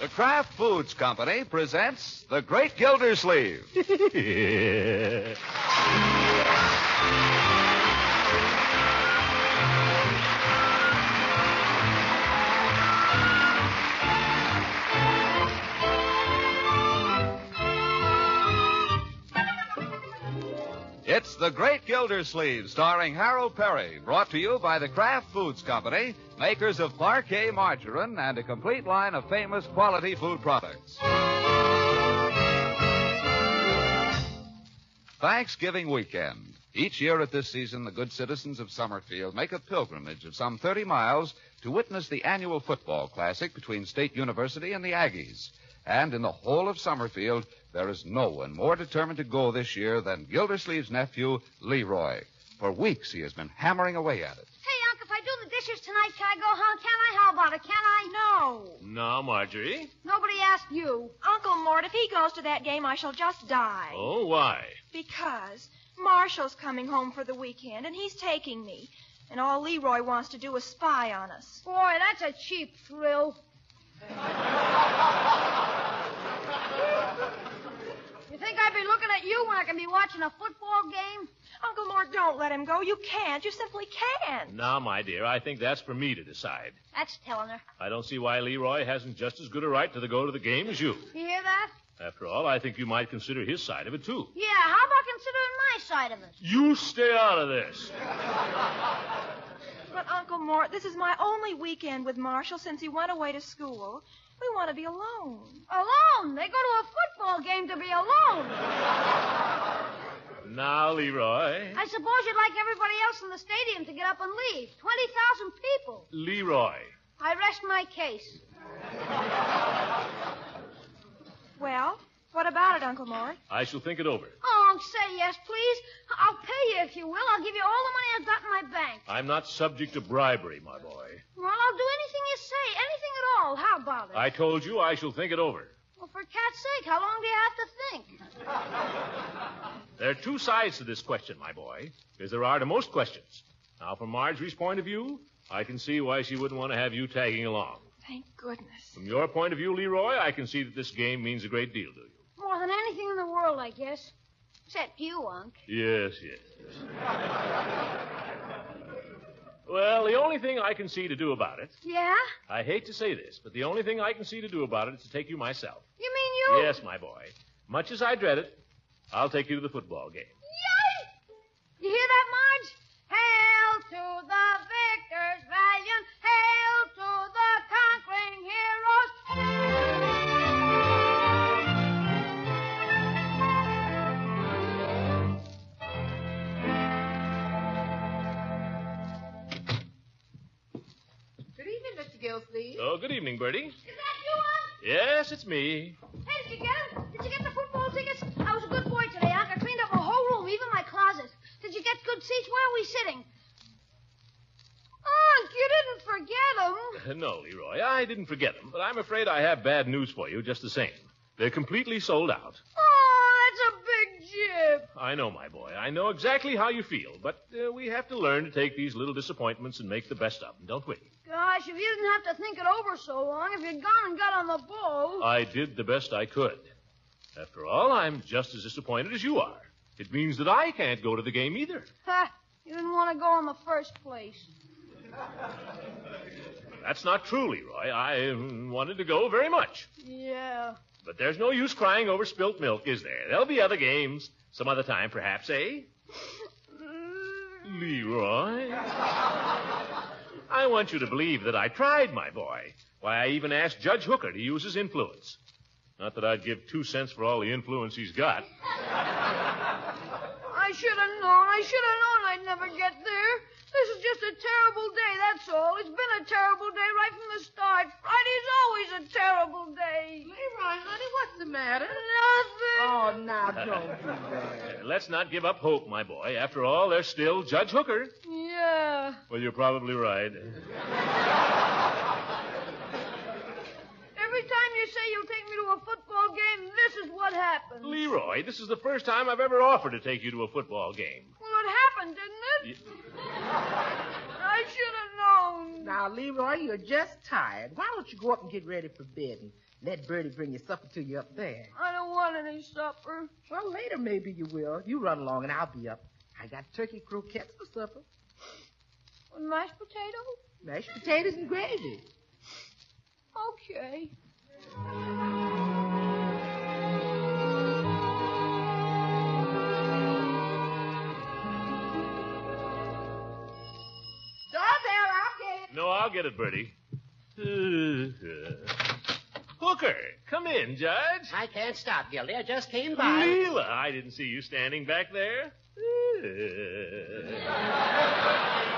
The Kraft Foods Company presents The Great Gildersleeve. The Great Gildersleeve, starring Harold Peary, brought to you by the Kraft Foods Company, makers of Parkay margarine and a complete line of famous quality food products. Thanksgiving weekend. Each year at this season, the good citizens of Summerfield make a pilgrimage of some 30 miles to witness the annual football classic between State University and the Aggies. And in the whole of Summerfield, there is no one more determined to go this year than Gildersleeve's nephew, Leroy. For weeks he has been hammering away at it. Hey, Unc, if I do the dishes tonight, can I go home? Can I? How about it? Can I? No. No, Marjorie. Nobody asked you. Uncle Mort, if he goes to that game, I shall just die. Oh, why? Because Marshall's coming home for the weekend, and he's taking me. And all Leroy wants to do is spy on us. Boy, that's a cheap thrill. You think I'd be looking at you when I can be watching a football game? Uncle Mort, don't let him go. You can't. You simply can't. Now, my dear, I think that's for me to decide. That's telling her. I don't see why Leroy hasn't just as good a right to the go to the game as you. You hear that? After all, I think you might consider his side of it, too. Yeah, how about considering my side of it? You stay out of this. But, Uncle Mort, this is my only weekend with Marshall since he went away to school. We want to be alone. Alone? They go to a football game to be alone. Now, Leroy. I suppose you'd like everybody else in the stadium to get up and leave. 20,000 people. Leroy. I rest my case. Well, what about it, Uncle Mort? I shall think it over. Oh, um, say yes, please. I'll pay you if you will. I'll give you all the money I've got in my bank. I'm not subject to bribery, my boy. Well, I'll do anything you say. Anything at all. How about it? I told you I shall think it over. Well, for cat's sake, how long do you have to think? There are two sides to this question, my boy, as there are to most questions. Now, from Marjorie's point of view, I can see why she wouldn't want to have you tagging along. Thank goodness. From your point of view, Leroy, I can see that this game means a great deal to you. More than anything in the world, I guess. Except you, Unc. Yes, yes. well, the only thing I can see to do about it, Yeah? I hate to say this, but the only thing I can see to do about it is to take you myself. You mean you? Yes, my boy. Much as I dread it, I'll take you to the football game. Yay! You hear that, Marge? Hail to the Oh, good evening, Bertie. Is that you, Unc? Yes, it's me. Hey, did you get 'em? Did you get the football tickets? I was a good boy today, Unc. I cleaned up the whole room, even my closet. Did you get good seats? Where are we sitting? Unc, you didn't forget 'em. No, Leroy, I didn't forget them, but I'm afraid I have bad news for you just the same. They're completely sold out. Oh, that's a big jip. I know, my boy. I know exactly how you feel, but uh, we have to learn to take these little disappointments and make the best of them, don't we? Gosh, if you didn't have to think it over so long, if you'd gone and got on the ball. I did the best I could. After all, I'm just as disappointed as you are. It means that I can't go to the game either. Ha! You didn't want to go in the first place. That's not true, Leroy. I mm, wanted to go very much. Yeah. But there's no use crying over spilt milk, is there? There'll be other games. Some other time, perhaps, eh? Leroy? I want you to believe that I tried, my boy. Why, I even asked Judge Hooker to use his influence. Not that I'd give two cents for all the influence he's got. I should have known. I should have known I'd never get there. This is just a terrible day, that's all. It's been a terrible day right from the start. Friday's always a terrible day. Leroy, honey, what's the matter? Nothing. Oh, now don't do that. Uh, Let's not give up hope, my boy. After all, there's still Judge Hooker. Yeah. Well, you're probably right. Every time you say you'll take me to a football game, this is what happens. Leroy, this is the first time I've ever offered to take you to a football game. Well, it happened, didn't it? I should have known. Now, Leroy, you're just tired. Why don't you go up and get ready for bed and let Bertie bring your supper to you up there? I don't want any supper. Well, later maybe you will. You run along and I'll be up. I got turkey croquettes for supper, With mashed potatoes? mashed potatoes and gravy. Okay. Doorbell, I'll get it. No, I'll get it, Bertie. Hooker, come in, Judge. I can't stop, Gildy. I just came by. Leela, I didn't see you standing back there.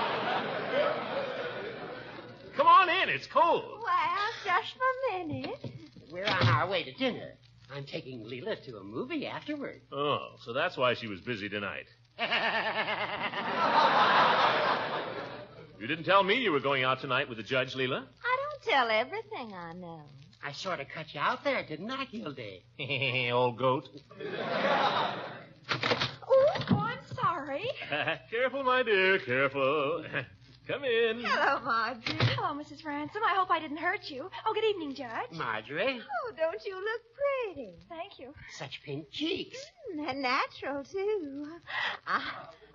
Come on in, it's cold. Well, just a minute. We're on our way to dinner. I'm taking Leela to a movie afterward. Oh, so that's why she was busy tonight. You didn't tell me you were going out tonight with the judge, Leela. I don't tell everything I know. I sort of cut you out there, didn't I, Gildy? Old goat. Oh, I'm sorry. careful, my dear, careful. Come in. Hello, Marjorie. Hello, Mrs. Ransom. I hope I didn't hurt you. Oh, good evening, Judge. Marjorie, Oh, don't you look pretty? Thank you. such pink cheeks. Mm, And natural, too. I,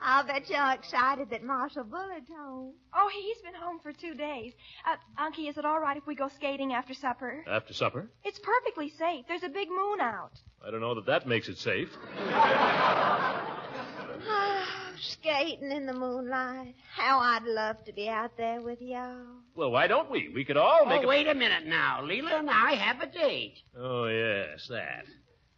I'll bet you're excited that Marshall Bullard's home. Oh, he's been home for two days. Uh, Unky, is it all right if we go skating after supper? After supper? It's perfectly safe. There's a big moon out. I don't know that that makes it safe. Skating in the moonlight. How I'd love to be out there with y'all. Well, why don't we? We could all make Oh, a... wait a minute now. Leela and I have a date. Oh, yes, that.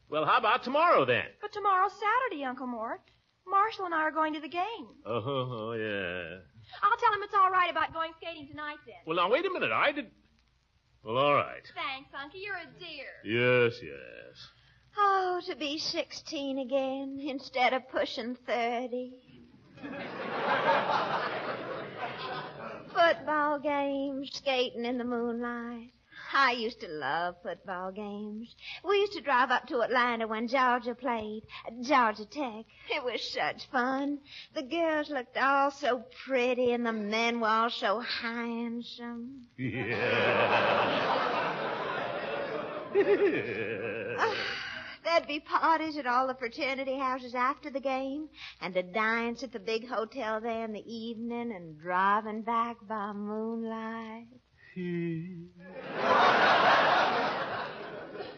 Well, how about tomorrow then? But tomorrow's Saturday, Uncle Mort. Marshall and I are going to the game. Oh, oh, yeah. I'll tell him it's all right about going skating tonight then. Well, now, wait a minute. I did... Well, all right. Thanks, Unky. You're a dear. Yes, yes. Oh, to be 16 again instead of pushing 30. Football games, skating in the moonlight. I used to love football games. We used to drive up to Atlanta when Georgia played, Georgia Tech. It was such fun. The girls looked all so pretty and the men were all so handsome. Yeah. Ah, There'd be parties at all the fraternity houses after the game, and a dance at the big hotel there in the evening, and driving back by moonlight.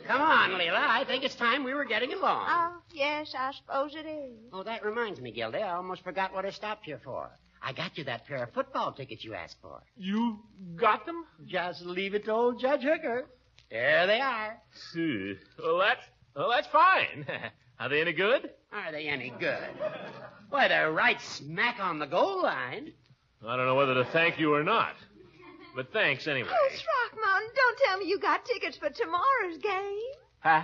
Come on, Leela. I think it's time we were getting along. Oh, yes, I suppose it is. Oh, that reminds me, Gildy. I almost forgot what I stopped here for. I got you that pair of football tickets you asked for. you got them? Just leave it to old Judge Hooker. There they are. See. Well, that's... Well, that's fine. Are they any good? Are they any good? Why, they're right smack on the goal line. I don't know whether to thank you or not. But thanks anyway. Oh, Throckmorton, don't tell me you got tickets for tomorrow's game. Huh?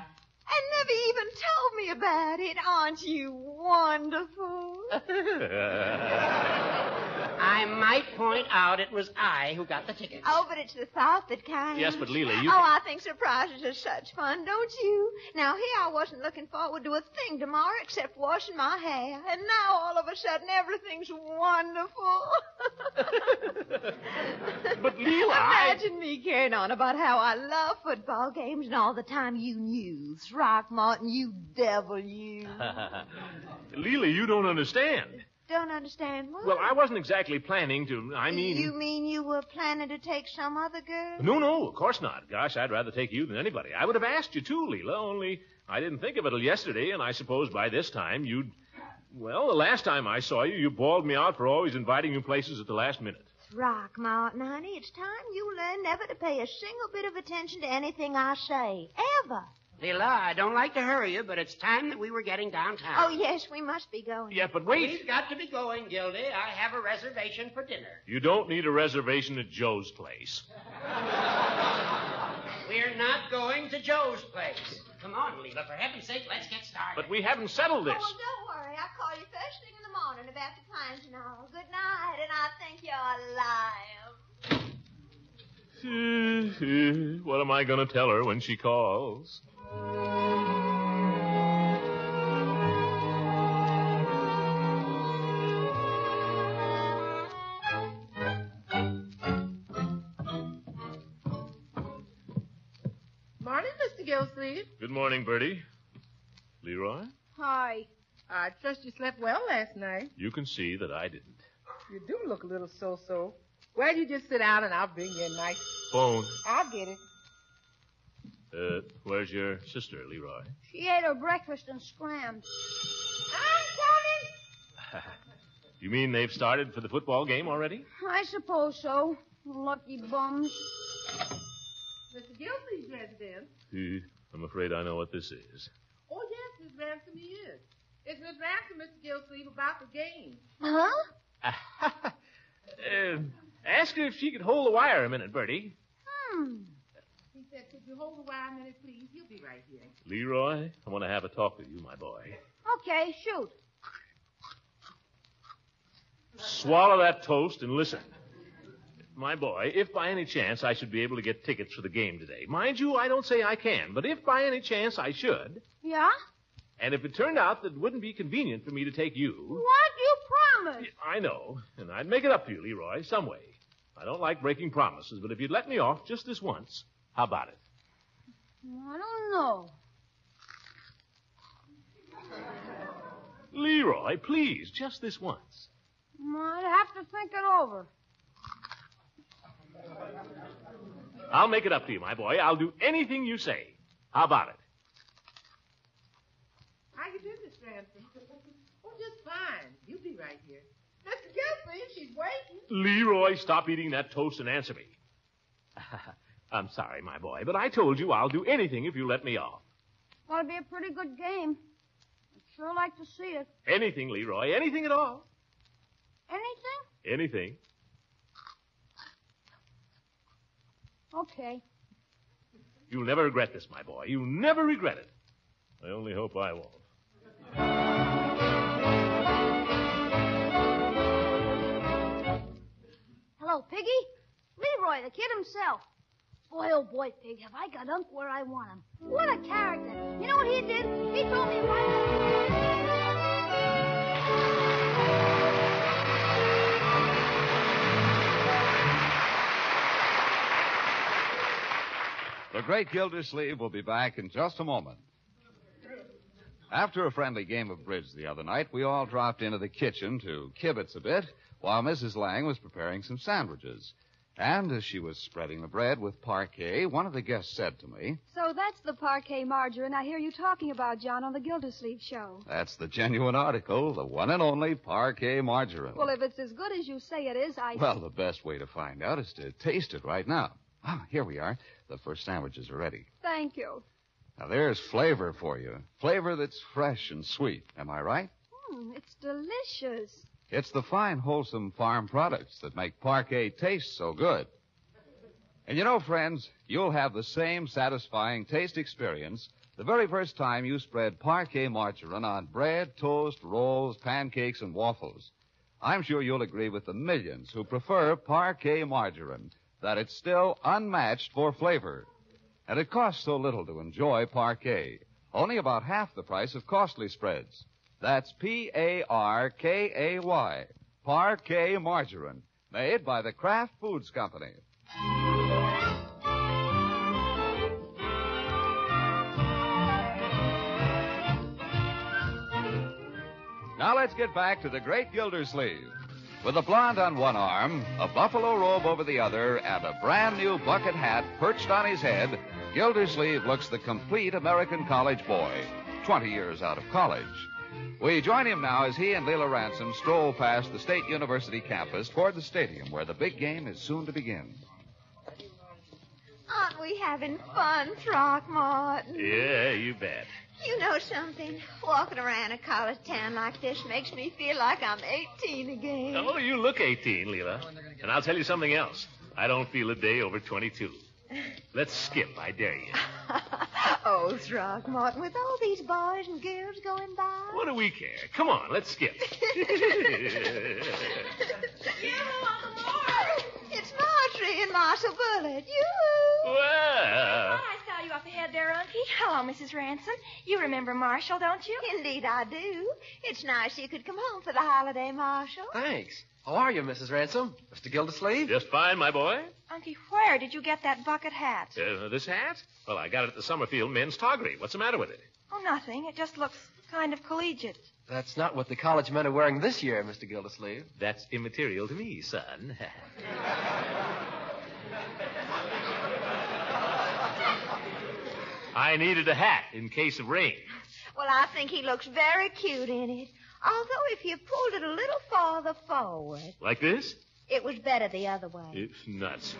And never even told me about it. Aren't you wonderful? I might point out it was I who got the tickets. Oh, but it's the thought that counts. Yes, but Leela, you- Oh, I think surprises are such fun, don't you? Now, here I wasn't looking forward to a thing tomorrow except washing my hair, and now all of a sudden everything's wonderful. But, Leela, I- Imagine me carrying on about how I love football games, and all the time you knew, Throckmorton, you devil, you. Leela, you don't understand. Don't understand what? Well, I wasn't exactly planning to. I mean. You mean you were planning to take some other girl? No, no, of course not. Gosh, I'd rather take you than anybody. I would have asked you too, Leela, only I didn't think of it till yesterday, and I suppose by this time you'd. Well, the last time I saw you, you bawled me out for always inviting you places at the last minute. Throckmorton, honey, it's time you learn never to pay a single bit of attention to anything I say. Ever. Leela, I don't like to hurry you, but it's time that we were getting downtown. Oh, yes, we must be going. Yeah, but wait. We've got to be going, Gildy. I have a reservation for dinner. You don't need a reservation at Joe's place. We're not going to Joe's place. Come on, Leela. For heaven's sake, let's get started. But we haven't settled Oh, this. well, don't worry. I'll call you first thing in the morning about the plans and all. Good night, and I think you're a liar. what am I going to tell her when she calls? Morning, Mr. Good morning, Bertie. Leroy? Hi. I trust you slept well last night. You can see that I didn't. You do look a little so-so. Well, you just sit down and I'll bring you a nice... Phone. I'll get it. Uh, where's your sister, Leroy? She ate her breakfast and scrammed. I'm coming. You mean they've started for the football game already? I suppose so. Lucky bums. coming. Mr. Gilsleeve's residence. Uh, I'm afraid I know what this is. Oh, yes, Miss Ransom he is. It's Miss Ransom, Mr. Gilsleeve, about the game. Huh? uh, ask her if she could hold the wire a minute, Bertie. Hmm. He said, could you hold the wire a minute, please? He'll be right here. Leroy, I want to have a talk with you, my boy. Okay, shoot. Swallow that toast and listen. My boy, if by any chance I should be able to get tickets for the game today, mind you, I don't say I can, but if by any chance I should, Yeah? and if it turned out that it wouldn't be convenient for me to take you, What? You promised. I know, and I'd make it up to you, Leroy, some way. I don't like breaking promises, but if you'd let me off just this once, how about it? I don't know. Leroy, please, just this once. I'd have to think it over. I'll make it up to you, my boy. I'll do anything you say. How about it? How you do, Miss Ransom? Oh, just fine. You'll be right here. Mr. Gilsleeve, she's waiting. Leroy, stop eating that toast and answer me. I'm sorry, my boy, but I told you I'll do anything if you let me off. Ought to be a pretty good game. I'd sure like to see it. Anything, Leroy, anything at all. Anything? Anything. Okay. You'll never regret this, my boy. You'll never regret it. I only hope I won't. Hello, Piggy. Leroy, the kid himself. Boy, oh boy, Pig, have I got Unc where I want him. What a character. You know what he did? He told me right... The great Gildersleeve will be back in just a moment. After a friendly game of bridge the other night, we all dropped into the kitchen to kibitz a bit while Mrs. Lang was preparing some sandwiches. And as she was spreading the bread with Parkay, one of the guests said to me, So that's the Parkay margarine I hear you talking about, John, on the Gildersleeve show. That's the genuine article, the one and only Parkay margarine. Well, if it's as good as you say it is, I. Well, the best way to find out is to taste it right now. Ah, here we are. The first sandwiches are ready. Thank you. Now, there's flavor for you. Flavor that's fresh and sweet. Am I right? Hmm, it's delicious. It's the fine, wholesome farm products that make Parkay taste so good. And you know, friends, you'll have the same satisfying taste experience the very first time you spread Parkay margarine on bread, toast, rolls, pancakes, and waffles. I'm sure you'll agree with the millions who prefer Parkay margarine that it's still unmatched for flavor. And it costs so little to enjoy Parkay. Only about half the price of costly spreads. That's P-A-R-K-A-Y. Parkay margarine. Made by the Kraft Foods Company. Now let's get back to the great Gildersleeve. With a blonde on one arm, a buffalo robe over the other, and a brand new bucket hat perched on his head, Gildersleeve looks the complete American college boy, 20 years out of college. We join him now as he and Leela Ransom stroll past the State University campus toward the stadium where the big game is soon to begin. Aren't we having fun, Throckmorton? Yeah, you bet. You know something? Walking around a college town like this makes me feel like I'm 18 again. Oh, you look 18, Leela. And I'll tell you something else. I don't feel a day over 22. Let's skip, I dare you. oh, Throckmorton, with all these boys and girls going by. What do we care? Come on, let's skip. it's Marjorie and Marshall Bullard. You. well, I saw you up ahead there, Unky. Hello, Mrs. Ransom. You remember Marshall, don't you? Indeed, I do. It's nice you could come home for the holiday, Marshall. Thanks. How are you, Mrs. Ransom? Mr. Gildersleeve? Just fine, my boy. Unky, where did you get that bucket hat? Uh, this hat? Well, I got it at the Summerfield men's toggery. What's the matter with it? Oh, nothing. It just looks kind of collegiate. That's not what the college men are wearing this year, Mr. Gildersleeve. That's immaterial to me, son. I needed a hat in case of rain. Well, I think he looks very cute in it. Although if you pulled it a little farther forward, Like this? It was better the other way. It's nuts.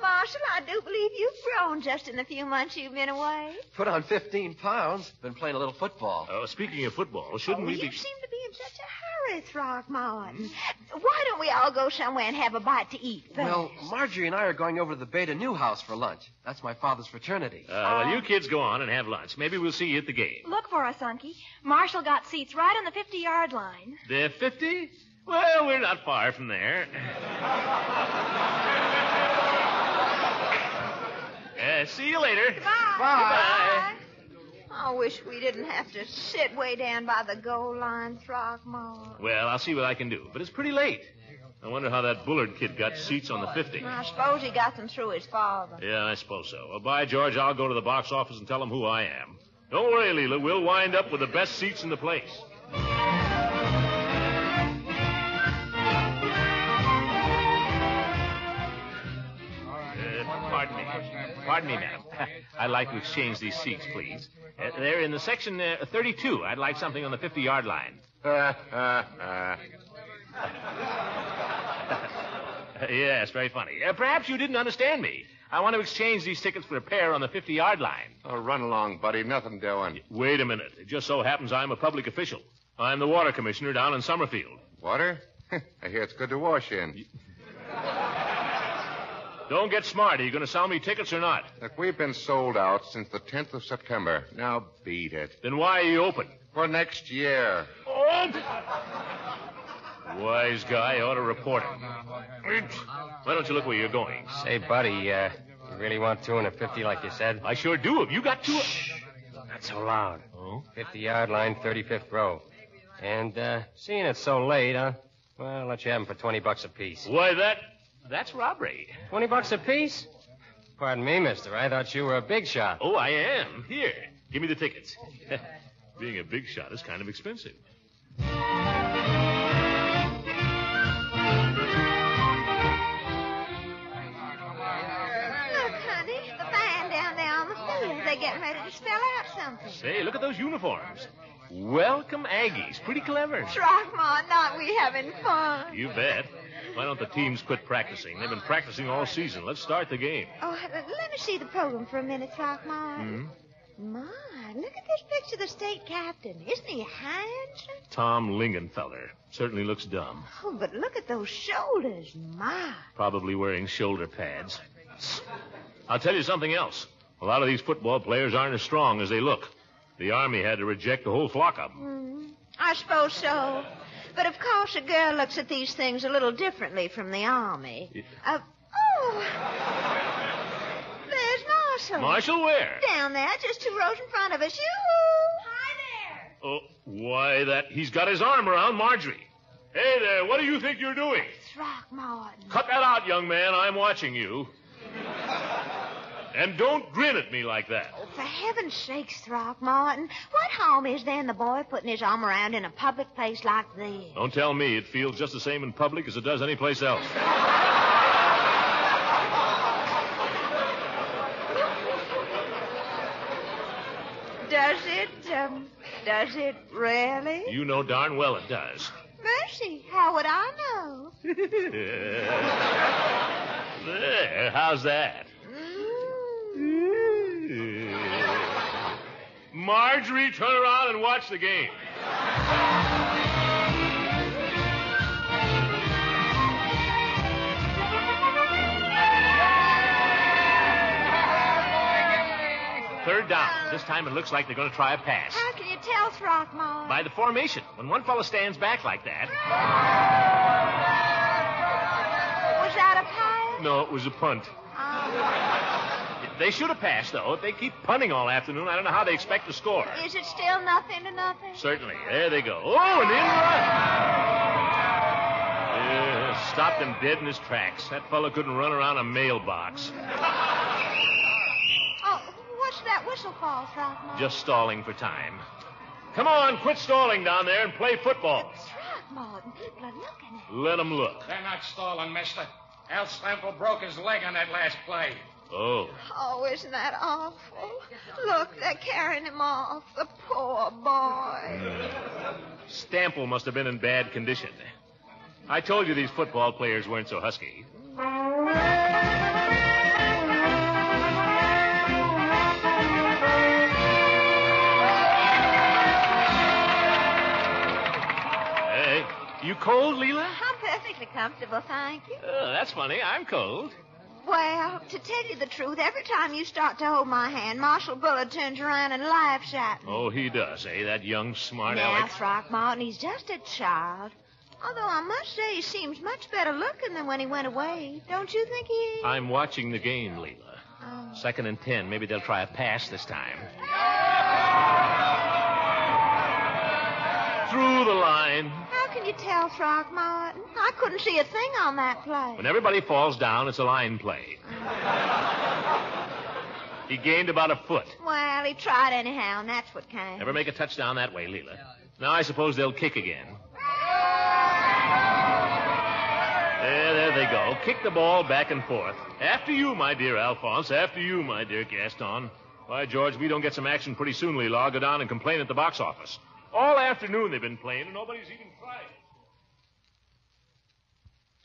Marshall, I do believe you've grown just in the few months you've been away. Put on 15 pounds. Been playing a little football. Oh, speaking of football, shouldn't oh, we you be... seem to be in such a hurry, Throckmorton. Why don't we all go somewhere and have a bite to eat first? Well, Marjorie and I are going over to the Beta Newhouse for lunch. That's my father's fraternity. Uh, well, you kids go on and have lunch. Maybe we'll see you at the game. Look for us, Unky. Marshall got seats right on the 50 yard line. The 50? Well, we're not far from there. Uh, see you later. Bye. I wish we didn't have to sit way down by the goal line, Throckmorton. Well, I'll see what I can do. But it's pretty late. I wonder how that Bullard kid got seats on the 50. I suppose he got them through his father. Yeah, I suppose so. Well, by George, I'll go to the box office and tell them who I am. Don't worry, Leela. We'll wind up with the best seats in the place. Pardon me, madam. I'd like to exchange these seats, please. Uh, they're in the section uh, 32. I'd like something on the 50 yard line. yes, very funny. Uh, perhaps you didn't understand me. I want to exchange these tickets for a pair on the 50 yard line. Oh, run along, buddy. Nothing doing. Wait a minute. It just so happens I'm a public official. I'm the water commissioner down in Summerfield. Water? I hear it's good to wash in. Don't get smart. Are you going to sell me tickets or not? Look, we've been sold out since the 10th of September. Now beat it. Then why are you open? For next year. Wise guy ought to report him. Why don't you look where you're going? Say, buddy, uh, you really want two and a 50 like you said? I sure do. Have you got two? Shh. Not so loud. Oh? 50 yard line, 35th row. And, uh, seeing it's so late, huh? Well, I'll let you have 'em for 20 bucks apiece. Why, that. That's robbery. 20 bucks apiece? Pardon me, mister. I thought you were a big shot. Oh, I am. Here. Give me the tickets. Being a big shot is kind of expensive. Look, honey, the band down there on the field. They're getting ready to spell out something. Say, look at those uniforms. Welcome, Aggies. Pretty clever. Throckmorton, aren't we having fun? You bet. Why don't the teams quit practicing? They've been practicing all season. Let's start the game. Oh, let me see the program for a minute, Throckmorton. Hmm? My, look at this picture of the state captain. Isn't he handsome? Tom Lingenfeller. Certainly looks dumb. Oh, but look at those shoulders. My. Probably wearing shoulder pads. I'll tell you something else. A lot of these football players aren't as strong as they look. The Army had to reject a whole flock of them. Hmm, I suppose so. But of course, a girl looks at these things a little differently from the army. Uh, oh. There's Marshall. Marshall, where? Down there, just two rows in front of us. You. Hi there. Oh, why, that he's got his arm around Marjorie. Hey there, what do you think you're doing? Throckmorton. Cut that out, young man. I'm watching you. And don't grin at me like that. For heaven's sakes, Throckmorton, what harm is there in the boy putting his arm around in a public place like this? Don't tell me it feels just the same in public as it does anyplace else. Does it, um, does it really? You know darn well it does. Mercy, how would I know? there, how's that? Marjorie, turn around and watch the game. Third down. This time it looks like they're going to try a pass. How can you tell, Throckmorton? By the formation. When one fellow stands back like that. Was that a pass? No, it was a punt. Oh. They should have passed, though. If they keep punting all afternoon, I don't know how they expect to score. Is it still nothing to nothing? Certainly. There they go. Oh, an in run. Yeah, stopped him dead in his tracks. That fellow couldn't run around a mailbox. Oh, what's that whistle for, Throckmorton? Just stalling for time. Come on, quit stalling down there and play football. Throckmorton, people are looking at Let them look. They're not stalling, mister. Al Stample broke his leg on that last play. Oh. Oh, isn't that awful? Look, they're carrying him off. The poor boy. Hmm. Stample must have been in bad condition. I told you these football players weren't so husky. Hey, you cold, Leela? I'm perfectly comfortable, thank you. Oh, that's funny. I'm cold. Well, to tell you the truth, every time you start to hold my hand, Marshall Bullard turns around and laughs at me. Oh, he does, eh? That young smart now, aleck. Throckmorton, he's just a child. Although I must say he seems much better looking than when he went away. Don't you think he is? I'm watching the game, Leela. Oh. Second and ten. Maybe they'll try a pass this time. Through the line. Can you tell, Throckmorton? I couldn't see a thing on that play. When everybody falls down, it's a line play. he gained about a foot. Well, he tried anyhow, and that's what counts. Never make a touchdown that way, Leela. Now I suppose they'll kick again. There, there they go. Kick the ball back and forth. After you, my dear Alphonse. After you, my dear Gaston. Why, George, we don't get some action pretty soon, Leela. I'll go down and complain at the box office. All afternoon they've been playing, and nobody's even tried.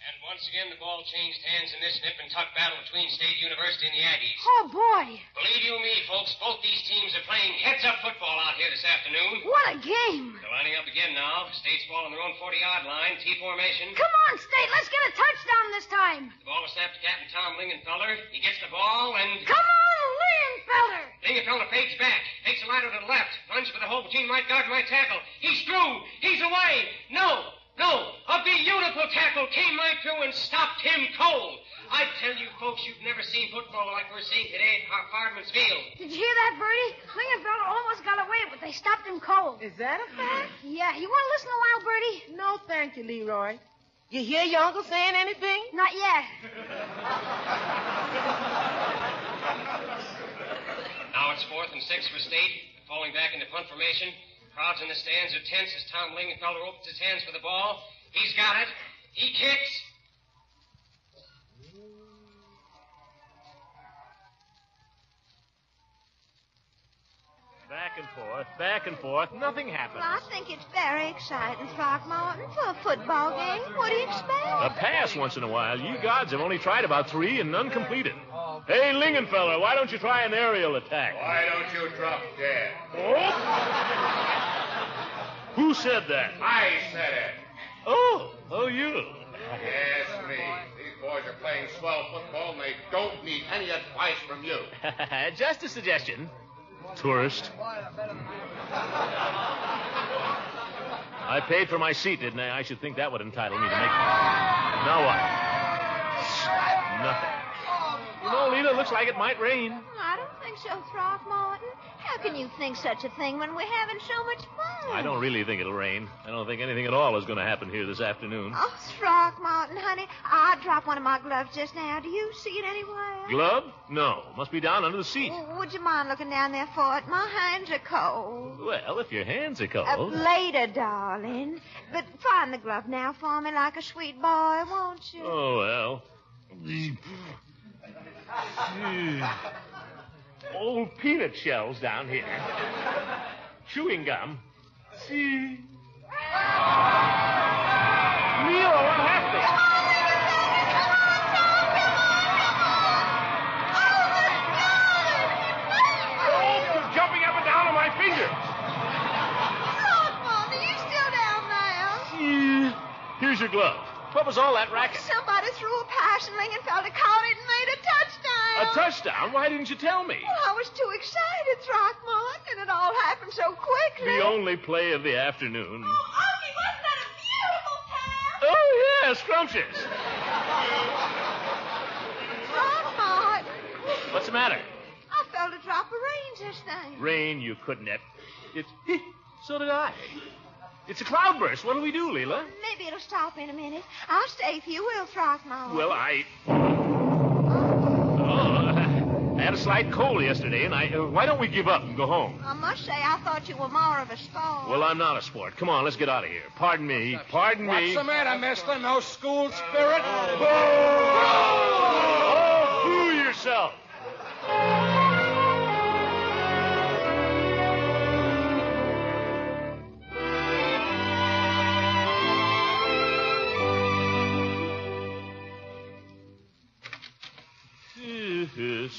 And once again, the ball changed hands in this nip and tuck battle between State University and the Aggies. Oh, boy. Believe you me, folks, both these teams are playing heads-up football out here this afternoon. What a game. They're lining up again now. State's ball on their own 40-yard line, T formation. Come on, State. Let's get a touchdown this time. The ball was snapped to Captain Tom Lingenfelder. He gets the ball and... Come on, Lingenfelder. Lingenfelder fades back, takes a ladder to the left, runs for the hole between right guard and right tackle. He's through. He's away. No, no. A beautiful tackle came right through and stopped him cold. I tell you, folks, you've never seen football like we're seeing today at Har- Fireman's Field. Did you hear that, Bertie? Lingenfelder almost got away, but they stopped him cold. Is that a fact? Yeah. You want to listen a while, Bertie? No, thank you, Leroy. You hear your uncle saying anything? Not yet. Fourth and six for State, falling back into punt formation. Crowds in the stands are tense as Tom Lingenfelder opens his hands for the ball. He's got it. He kicks. Back and forth, back and forth. Nothing happens. Well, I think it's very exciting, Throckmorton, for a football game. What do you expect? A pass once in a while. You gods have only tried about three and none completed. Hey, Lingenfeller, why don't you try an aerial attack? Why don't you drop dead? Oh! Who said that? I said it. Oh, oh, you. Yes, me. These boys are playing swell football, and they don't need any advice from you. Just a suggestion. Tourist. I paid for my seat, didn't I? I should think that would entitle me to make. Now what? Nothing. You know, Lena, looks like it might rain. I don't think so, Throckmorton. How can you think such a thing when we're having so much fun? I don't really think it'll rain. I don't think anything at all is going to happen here this afternoon. Oh, Throckmorton, honey, I dropped one of my gloves just now. Do you see it anywhere? Glove? No. Must be down under the seat. Would you mind looking down there for it? My hands are cold. Well, if your hands are Uh, cold. later, darling. But find the glove now for me like a sweet boy, won't you? Oh, well. Old peanut shells down here. Chewing gum. See. Leo, what happened? Come on, come on. Oh, you're jumping up and down on my finger. Throckmorton, are you still down there? See. Here's your glove. What was all that racket? Somebody threw a pass and Lingenfelder caught it and made a touchdown. A touchdown? Why didn't you tell me? Well, I was too excited, Throckmorton, and it all happened so quickly. The only play of the afternoon. Oh, Unky, wasn't that a beautiful pass? Oh, yeah, scrumptious. Throckmorton. What's the matter? thing. Rain, just then. Rain you couldn't have. It's. So did I. It's a cloudburst. What'll we do, Leela? Maybe it'll stop in a minute. I'll stay if you will, Throckmorton. Well, I. Oh, I had a slight cold yesterday, and I. Uh, why don't we give up and go home? I must say, I thought you were more of a sport. Well, I'm not a sport. Come on, let's get out of here. Pardon me. Pardon me. What's the matter, mister? No school spirit? Oh, fool yourself.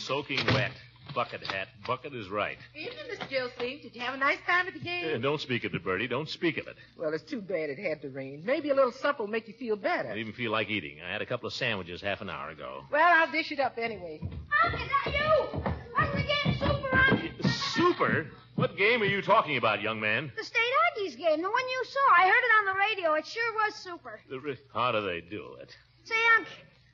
Soaking wet. Bucket hat. Bucket is right. Evening, Miss Gilsleeve. Did you have a nice time at the game? Uh, don't speak of it, Bertie. Don't speak of it. Well, it's too bad it had to rain. Maybe a little supper will make you feel better. I don't even feel like eating. I had a couple of sandwiches half an hour ago. Well, I'll dish it up anyway. Unc, is that you? That's the game super, Unc. Super? What game are you talking about, young man? The State Aggies game, the one you saw. I heard it on the radio. It sure was super. The re- How do they do it? Say, Unc,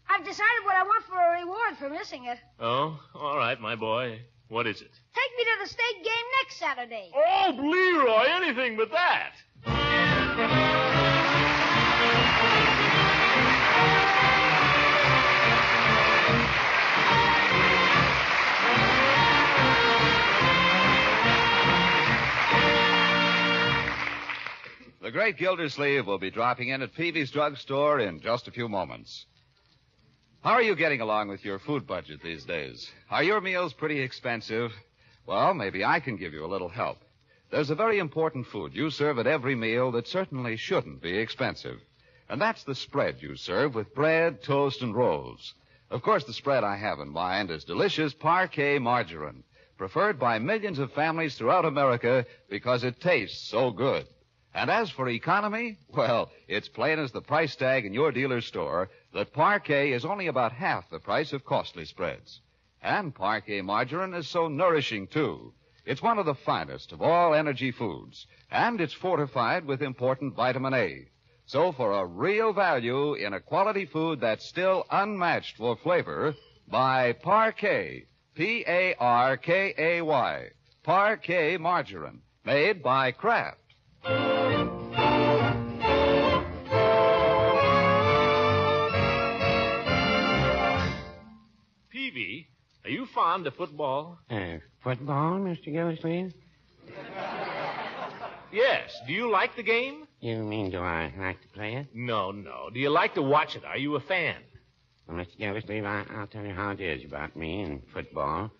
I've decided what I want for a reward for missing it. Oh, all right, my boy. What is it? Take me to the state game next Saturday. Oh, Leroy, anything but that. The great Gildersleeve will be dropping in at Peavey's drugstore in just a few moments. How are you getting along with your food budget these days? Are your meals pretty expensive? Well, maybe I can give you a little help. There's a very important food you serve at every meal that certainly shouldn't be expensive. And that's the spread you serve with bread, toast, and rolls. Of course, the spread I have in mind is delicious Parkay margarine, preferred by millions of families throughout America because it tastes so good. And as for economy, well, it's plain as the price tag in your dealer's store that Parkay is only about half the price of costly spreads. And Parkay margarine is so nourishing, too. It's one of the finest of all energy foods, and it's fortified with important vitamin A. So for a real value in a quality food that's still unmatched for flavor, buy Parkay. P-A-R-K-A-Y. Parkay margarine. Made by Kraft. Fond of football? Uh, football, Mr. Gildersleeve? Yes. Do you like the game? You mean, do I like to play it? No, no. Do you like to watch it? Are you a fan? Well, Mr. Gildersleeve, I, I'll tell you how it is about me and football.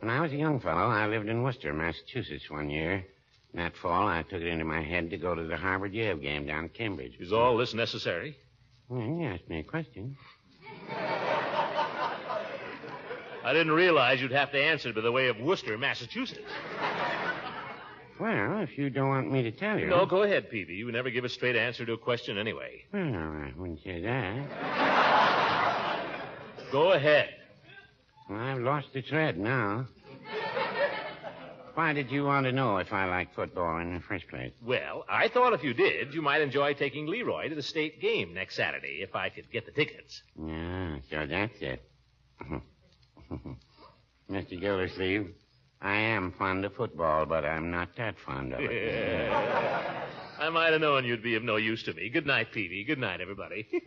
When I was a young fellow, I lived in Worcester, Massachusetts one year. That fall, I took it into my head to go to the Harvard Yale game down at Cambridge. Is all this necessary? Well, you asked me a question. I didn't realize you'd have to answer by the way of Worcester, Massachusetts. Well, if you don't want me to tell you. No, go ahead, Peavey. You never give a straight answer to a question anyway. Well, I wouldn't say that. Go ahead. Well, I've lost the thread now. Why did you want to know if I like football in the first place? Well, I thought if you did, you might enjoy taking Leroy to the state game next Saturday if I could get the tickets. Yeah, so that's it. Mr. Gildersleeve, I am fond of football, but I'm not that fond of it. I might have known you'd be of no use to me. Good night, Peavey. Good night, everybody.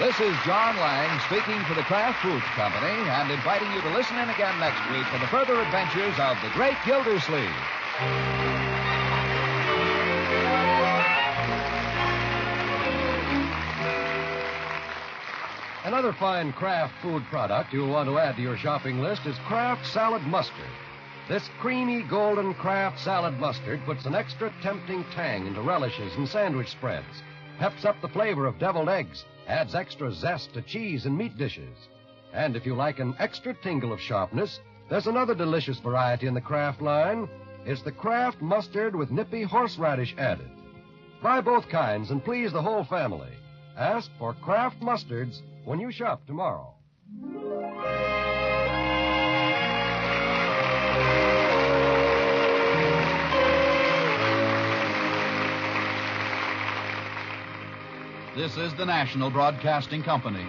This is John Lang speaking for the Kraft Foods Company and inviting you to listen in again next week for the further adventures of the great Gildersleeve. Another fine Kraft food product you'll want to add to your shopping list is Kraft Salad Mustard. This creamy golden Kraft salad mustard puts an extra tempting tang into relishes and sandwich spreads, peps up the flavor of deviled eggs, adds extra zest to cheese and meat dishes. And if you like an extra tingle of sharpness, there's another delicious variety in the Kraft line. It's the Kraft mustard with nippy horseradish added. Buy both kinds and please the whole family. Ask for Kraft mustards when you shop tomorrow. This is the National Broadcasting Company.